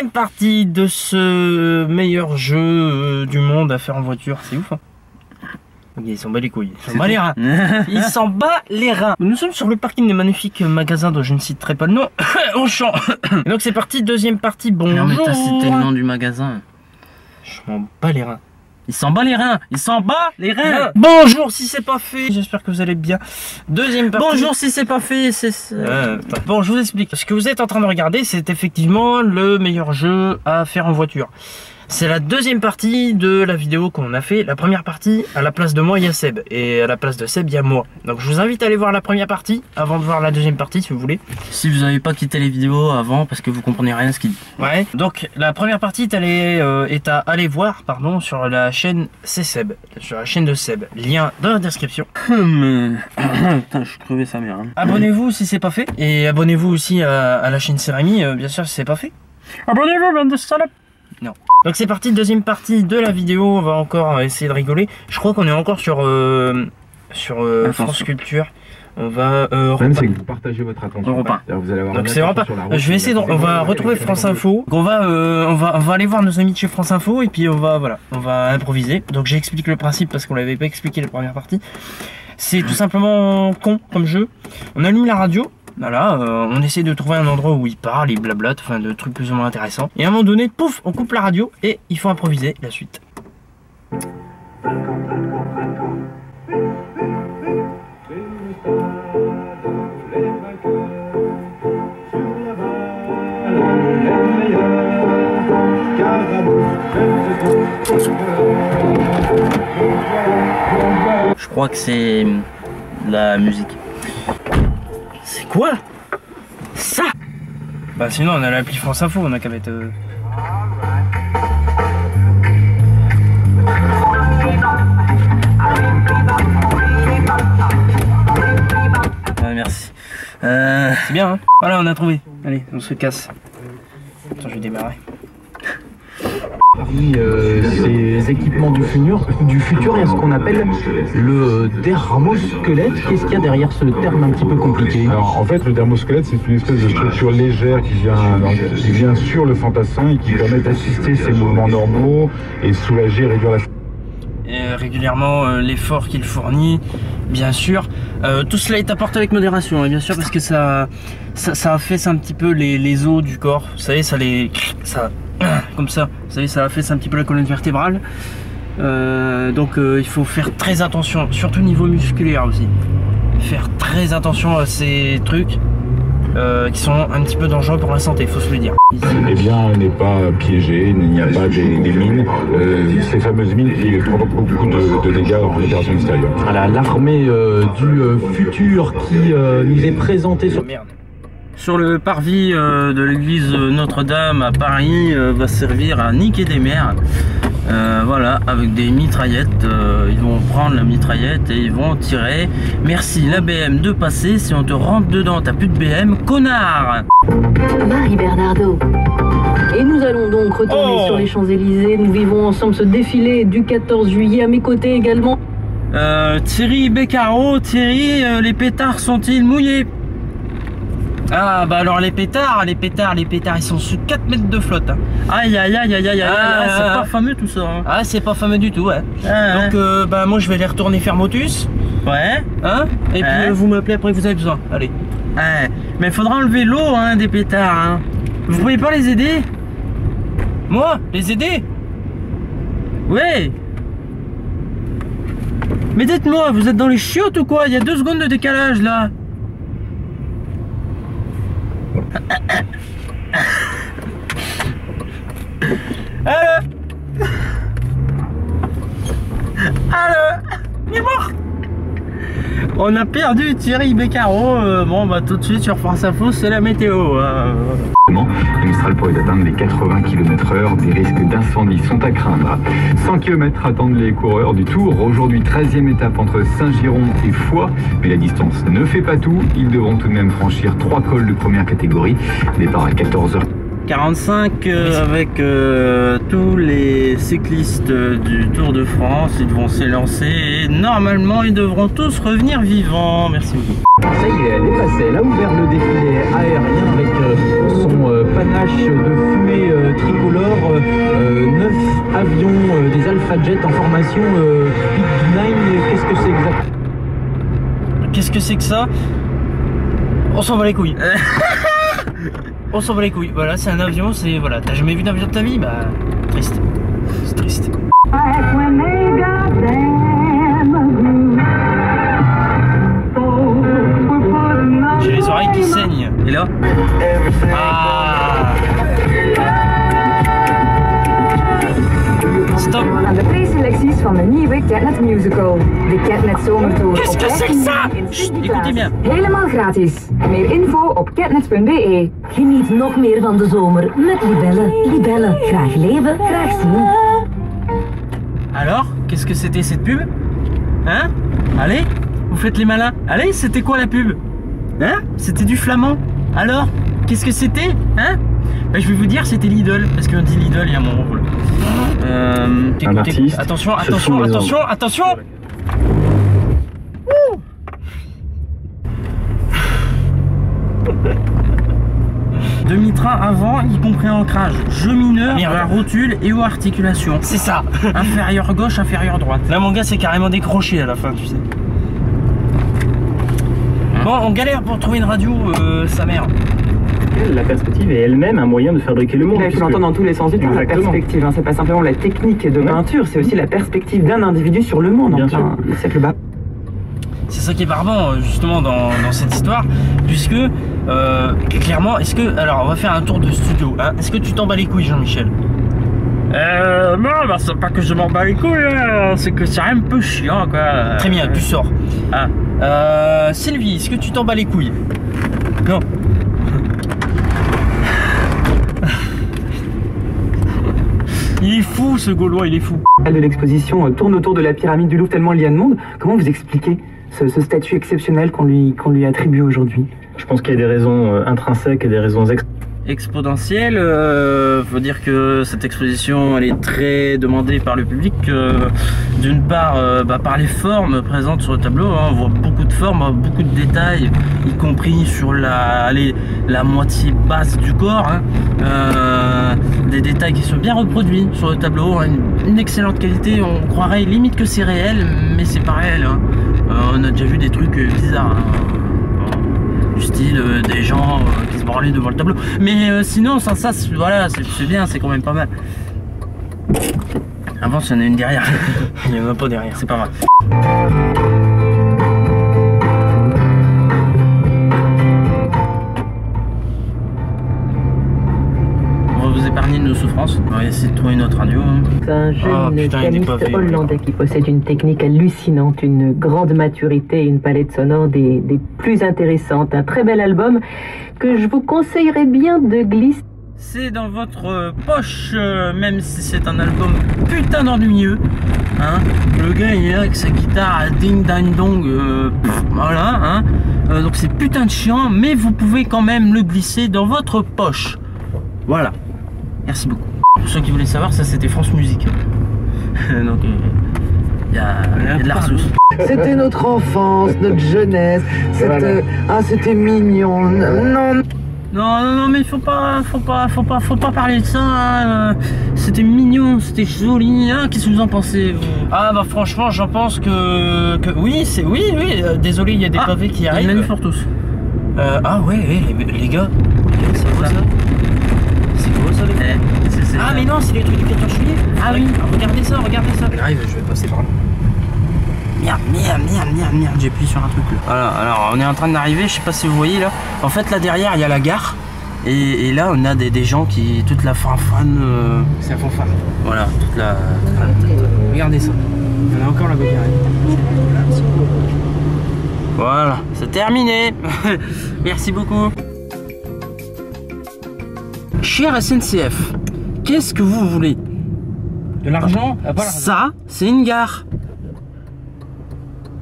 deuxième partie de ce meilleur jeu euh, du monde à faire en voiture. C'est ouf, hein il s'en bat les couilles. Il s'en bat les reins. Il s'en bat les reins. Nous sommes sur le parking des magnifiques magasins dont je ne citerai pas le nom. Au champ. Et donc c'est parti, deuxième partie. Bonjour. Non mais t'as cité le nom du magasin. Je m'en bats les reins. Il s'en bat les reins Il s'en bat les reins Bonjour si c'est pas fait. J'espère que vous allez bien. Deuxième partie. Bonjour si c'est pas fait, c'est... Euh, bon, je vous explique. Ce que vous êtes en train de regarder, c'est effectivement le meilleur jeu à faire en voiture. C'est la deuxième partie de la vidéo qu'on a fait. La première partie, à la place de moi, il y a Seb. Et à la place de Seb, il y a moi. Donc je vous invite à aller voir la première partie avant de voir la deuxième partie si vous voulez. Si vous n'avez pas quitté les vidéos avant parce que vous comprenez rien ce qu'il dit. Ouais. Donc la première partie est, allée, euh, est à aller voir pardon, sur la chaîne C'est Seb. Sur la chaîne de Seb. Lien dans la description. Mais... Putain, je suis crevé sa mère. hein. Abonnez-vous si c'est pas fait. Et abonnez-vous aussi à, à la chaîne Cérémy, euh, bien sûr si c'est pas fait. Abonnez-vous, bande de salopes Non. Donc c'est parti, deuxième partie de la vidéo. On va encore essayer de rigoler. Je crois qu'on est encore sur, euh, sur euh. France Culture. On va euh, Le problème, c'est que vous partagez votre attention. Vous allez avoir Donc c'est vraiment pas. Je vais essayer. De, on va retrouver France Info. Donc on va, euh, on va, on va aller voir nos amis de chez France Info et puis on va, voilà, on va improviser. Donc j'explique le principe parce qu'on l'avait pas expliqué la première partie. C'est tout simplement con comme jeu. On allume la radio. Voilà, euh, on essaie de trouver un endroit où il parle, il blablote, enfin de trucs plus ou moins intéressants. Et à un moment donné, pouf, on coupe la radio et il faut improviser la suite. Je crois que c'est la musique. Quoi Ça Bah sinon on a l'appli France Info, on a qu'à mettre... euh, Ouais, merci. Euh... C'est bien, hein Voilà, on a trouvé. Allez, on se casse. Attends, je vais démarrer. Parmi euh, ces équipements du futur, du il y a ce qu'on appelle le dermosquelette. Qu'est-ce qu'il y a derrière ce terme un petit peu compliqué? Alors en fait, le dermosquelette, c'est une espèce de structure légère qui vient, qui vient sur le fantassin et qui permet d'assister ses mouvements normaux et soulager, réduire la régulièrement euh, l'effort qu'il fournit, bien sûr. Euh, tout cela est apporté avec modération, hein, bien sûr, parce que ça, ça, ça affaisse un petit peu les, os du corps. Vous savez, ça les, ça, comme ça. Vous savez, ça affaisse un petit peu la colonne vertébrale. Euh, donc euh, il faut faire très attention, surtout au niveau musculaire aussi. Faire très attention à ces trucs euh, qui sont un petit peu dangereux pour la santé, faut se le dire. Eh bien, n'est pas piégé, il n'y a pas des, des mines. Euh, ces fameuses mines qui provoquent beaucoup de, de dégâts en opération extérieure. Voilà, l'armée euh, du euh, futur qui euh, nous est présentée sur Merde. Sur le parvis euh, de l'église Notre-Dame à Paris euh, va servir à niquer des mers. Euh, voilà, avec des mitraillettes. euh, ils vont prendre la mitraillette et ils vont tirer. Merci la BM de passer. Si on te rentre dedans, t'as plus de BM, connard Marie Bernardo. Et nous allons donc retourner Oh sur les Champs-Élysées. Nous vivons ensemble ce défilé du 14 juillet. À mes côtés également, Euh, Thierry Beccaro, Thierry, euh, les pétards sont-ils mouillés? Ah bah alors les pétards, les pétards, les pétards, ils sont sous 4 mètres de flotte. hein. Aïe aïe aïe aïe aïe aïe, Ah, aïe, c'est ah, pas ah. fameux tout ça. hein. Ah c'est pas fameux du tout, ouais. Ah, Donc euh, bah moi je vais les retourner faire Motus, ouais. hein Et puis euh, vous m'appelez après que vous avez besoin. Allez. Mais faudra enlever l'eau hein, des pétards. Hein. Vous pouvez pas les aider? Moi, les aider? Ouais. Mais dites-moi, vous êtes dans les chiottes ou quoi? Il y a deux secondes de décalage là. Allô Allô Il est mort On a perdu Thierry Beccaro. euh, bon, bah tout de suite sur France Info, c'est la météo. hein. Le Mistral pourrait atteindre les 80 km heure. Des risques d'incendie sont à craindre. 100 km attendent les coureurs du Tour. Aujourd'hui, 13e étape entre Saint-Giron et Foix. Mais la distance ne fait pas tout. Ils devront tout de même franchir trois cols de première catégorie. Départ à 14h. 45 euh, avec euh, tous les cyclistes euh, du Tour de France. Ils vont s'élancer et normalement ils devront tous revenir vivants. Merci beaucoup. Ça y est, elle est passée. Elle a ouvert le défilé aérien avec son panache de fumée tricolore, euh, neuf avions des Alpha Jet en formation euh, Big Nine. Qu'est-ce que c'est exactement Qu'est-ce que c'est que ça? On s'en bat les couilles. On s'en bat les couilles. Voilà, c'est un avion, c'est. Voilà, t'as jamais vu d'avion de ta vie? Bah, triste. C'est triste. J'ai les oreilles qui saignent. Et là? Ah Stop aan de preselecties van de nieuwe Catnet Musical. De Catnet Zomertour. Qu'est-ce que c'est que 13 ça? Mei in Chut, Sint-Niklaas. écoutez bien. Helemaal gratis. Meer info op catnet.be. Geniet nog meer van de zomer met Libelle. Libelle. Graag leven, graag zien. Alors, qu'est-ce que c'était cette pub? Hein? Allez, vous faites les malins. Allez, c'était quoi la pub? Hein? C'était du flamand. Alors, qu'est-ce que c'était? Hein? Bah, Je vais vous dire, c'était Lidl. Parce qu'on dit Lidl, il y a mon rôle. Euh, Un artiste, Attention, attention, attention, attention Demi-train avant, y compris ancrage. Jeu mineur, Merde. à rotule et ou articulation. C'est ça Inférieur gauche, inférieur droite. Là, mon gars, c'est carrément décroché à la fin, tu sais. Bon, on galère pour trouver une radio, euh, sa mère. La perspective est elle-même un moyen de fabriquer le monde. Il faut puisque- l'entendre dans tous les sens du terme, la perspective. Hein, c'est pas simplement la technique de Ouais. peinture, c'est aussi la perspective d'un individu sur le monde Bien siècle bas. C'est ça qui est barbant, euh, justement, dans, dans cette histoire, puisque, euh, clairement, est-ce que. Alors, on va faire un tour de studio. Hein. Est-ce que tu t'en bats les couilles, Jean-Michel Euh, non, bah, c'est pas que je m'en bats les couilles, hein, c'est que c'est un peu chiant, quoi. Très bien, tu sors. Ah. Euh, Sylvie, est-ce que tu t'en bats les couilles? Non. Il est fou ce Gaulois, il est fou. de l'exposition euh, tourne autour de la pyramide du Louvre tellement il y a de monde. Comment vous expliquez ce, ce statut exceptionnel qu'on lui, qu'on lui attribue aujourd'hui? Je pense qu'il y a des raisons euh, intrinsèques et des raisons ex- Exponentielle, euh, faut dire que cette exposition elle est très demandée par le public. euh, D'une part, euh, bah, par les formes présentes sur le tableau, hein, on voit beaucoup de formes, beaucoup de détails, y compris sur la, la moitié basse du corps. hein. Euh, des détails qui sont bien reproduits sur le tableau, hein, une, une excellente qualité. On croirait limite que c'est réel, mais c'est pas réel. hein. On a déjà vu des trucs bizarres. Du style euh, des gens euh, qui se branlaient devant le tableau. Mais euh, sinon, sans ça, c'est- voilà, c'est bien, c'est quand même pas mal. Avance, il y en a une derrière. Il n'y en a pas derrière. C'est pas grave. On va essayer de trouver une autre radio. hein. C'est un jeune Ah, putain, pianiste fait, hollandais qui possède une technique hallucinante, une grande maturité et une palette sonore des, des plus intéressantes. Un très bel album que je vous conseillerais bien de glisser. C'est dans votre euh, poche, euh, même si c'est un album putain d'ennuyeux. Hein le gars il est là avec sa guitare à ding dang dong, euh, pff, voilà. Hein Euh, donc c'est putain de chiant, mais vous pouvez quand même le glisser dans votre poche. Voilà. Merci beaucoup. Pour ceux qui voulaient savoir, ça c'était France Musique. donc il y, a, y a de l'art aussi. C'était notre enfance, notre jeunesse. C'était, ah, c'était mignon. Non, Non, non, non, mais faut pas, faut pas, faut pas, faut pas parler de ça. hein, euh, C'était mignon, c'était joli. hein, Qu'est-ce que vous en pensez vous? Ah bah franchement, j'en pense que, que oui, c'est oui, oui. euh, désolé, il y a des Ah, pavés qui Il y a une arrivent. manif pour tous. Euh, ah ouais, ouais, les, les gars, les gars, c'est quoi ça C'est quoi ça les gars Eh, c'est- c'est- Ah mais non, c'est les trucs du 14 juillet. Ah oui. regardez ça, regardez ça. J'arrive, je vais passer par là. Merde, merde, merde, merde, merde, j'ai appuyé sur un truc là. Voilà, alors on est en train d'arriver, je sais pas si vous voyez là. En fait là derrière il y a la gare. Et, et là on a des, des gens qui. toute la fanfane. euh, c'est un fanfare. voilà, toute la. Regardez ça. On a encore la gobière. Voilà, c'est terminé. Merci beaucoup. Cher SNCF, qu'est-ce que vous voulez De l'argent Ça, c'est une gare.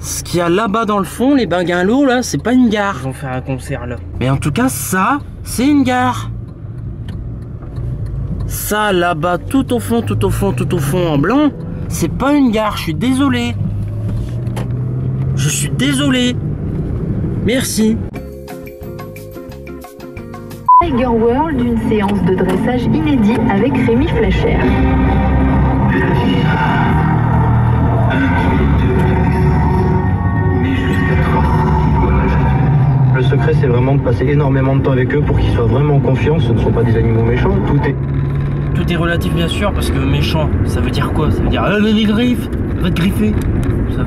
Ce qu'il y a là-bas dans le fond, les bungalows, là, c'est pas une gare. Ils vont faire un concert là. Mais en tout cas, ça, c'est une gare. Ça, là-bas, tout au fond, tout au fond, tout au fond, en blanc, c'est pas une gare. Je suis désolé. Je suis désolé. Merci. Tiger World, une séance de dressage inédit avec Rémi Flacher. Le secret, c'est vraiment de passer énormément de temps avec eux pour qu'ils soient vraiment en confiance. Ce ne sont pas des animaux méchants. Tout est Tout est relatif bien sûr parce que méchant, ça veut dire quoi? Ça veut dire euh, les griffes, va te griffer. Ça-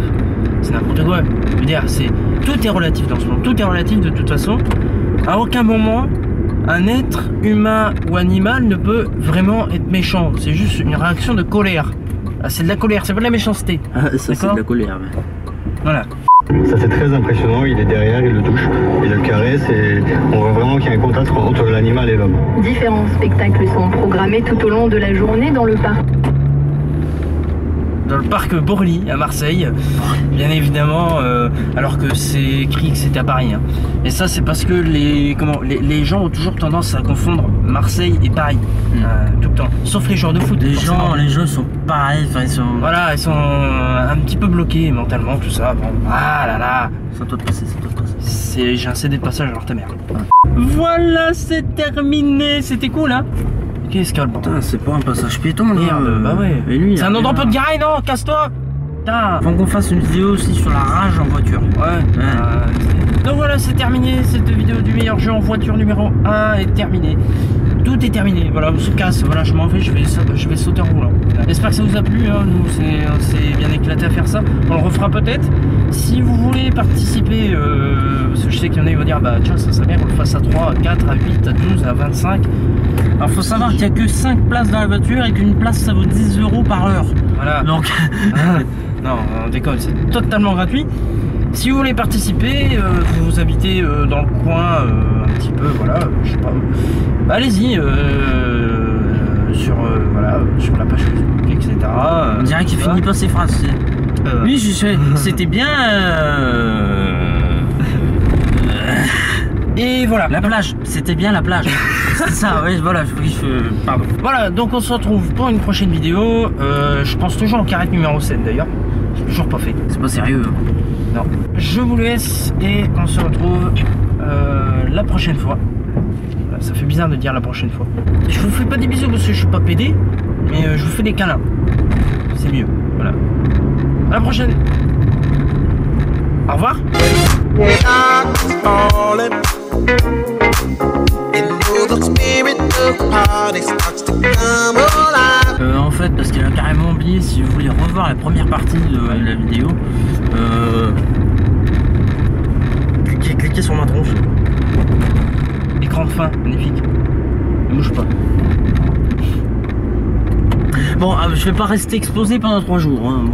C'est n'importe quoi. Je veux dire, c'est tout est relatif dans ce monde. Tout est relatif de toute façon. À aucun moment un être humain ou animal ne peut vraiment être méchant. C'est juste une réaction de colère. Ah, c'est de la colère, c'est pas de la méchanceté. Ah, ça, c'est de la colère. Voilà. Ça c'est très impressionnant, il est derrière, il le touche, il le caresse et on voit vraiment qu'il y a un contact entre l'animal et l'homme. Différents spectacles sont programmés tout au long de la journée dans le parc. Dans le parc Bourly à Marseille, bien évidemment, euh, alors que c'est écrit que c'était à Paris. hein. Et ça, c'est parce que les, comment, les, les gens ont toujours tendance à confondre Marseille et Paris. euh, tout le temps. Sauf les joueurs de foot. Les forcément. gens, les gens sont pareils, enfin ils sont. Voilà, ils sont un petit peu bloqués mentalement, tout ça. Bon, ah là là. Ça doit te passer, ça doit te passer. C'est, j'ai un CD de passage alors ta mère. Voilà, c'est terminé. C'était cool, hein Qu'est-ce qu'il y a le bordel Putain, c'est pas un passage piéton, là. Merde, euh, bah ouais. Et lui, C'est un endroit un peu de garer, non Casse-toi Putain Faut qu'on fasse une vidéo aussi sur la rage en voiture. Ouais. euh, donc voilà, c'est terminé. Cette vidéo du meilleur jeu en voiture numéro 1 est terminée. Tout est terminé. Voilà, on se casse. Voilà, je m'en vais. Je vais, je vais sauter en roulant. J'espère que ça vous a plu. hein. Nous, c'est- on s'est bien éclaté à faire ça. On le refera peut-être. Si vous voulez participer, euh, parce que je sais qu'il y en a qui vont dire, bah tiens, ça serait bien qu'on le fasse à 3, à 4, à 8, à 12, à 25. Alors faut savoir qu'il y a que 5 places dans la voiture et qu'une place ça vaut 10 euros par heure. Voilà. Donc, Ah, non, on déconne, c'est totalement gratuit. Si vous voulez participer, euh, vous habitez euh, dans le coin euh, un petit peu, voilà, je sais pas, bah, allez-y sur, voilà, sur la page Facebook, etc. on dirait qu'il finit pas ses phrases. Oui, je sais. C'était bien. Et voilà. La plage, c'était bien la plage. C'est ça, oui, voilà, je, je- pardon. Voilà, donc on se retrouve pour une prochaine vidéo. Je pense toujours en carrette numéro 7 d'ailleurs. J'ai toujours pas fait. C'est pas sérieux. hein. Non. Je vous laisse et on se retrouve euh, la prochaine fois. Ça fait bizarre de dire la prochaine fois. Je vous fais pas des bisous parce que je suis pas pédé, mais euh, je vous fais des câlins. C'est mieux. Voilà. À la prochaine. Au revoir. Parce qu'elle a carrément oublié, si vous voulez revoir la première partie de la vidéo, euh, cliquez, cliquez sur ma tronche. Écran fin, magnifique. Ne bouge pas. Bon, euh, je vais pas rester exposé pendant trois jours. hein.